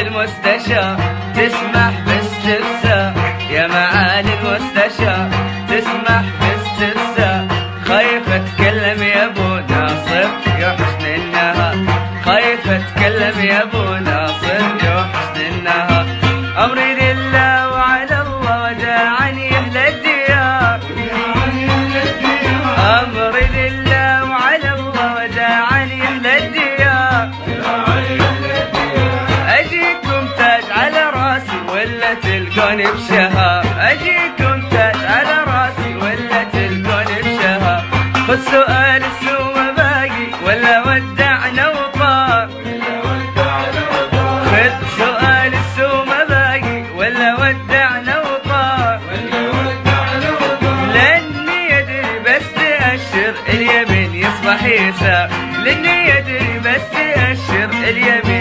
المستشار تسمح باستفسار يا معالي المستشار تسمح باستفسار خايف اتكلم يا أبو ناصر يحسن النهار خايف اتكلم يا أبو ناصر يحسن النهار أمري ولا تلقوني بشهر. اجيكم تاج على رأسي ولا تلقوني بشهر. خذ سؤال باقي ولا ودعنا وطار. خذ سؤال باقي ولا ودعنا وطار. لاني يدري بس تأشر اليمين يصبح يسار. لاني يدري بس تأشر اليمين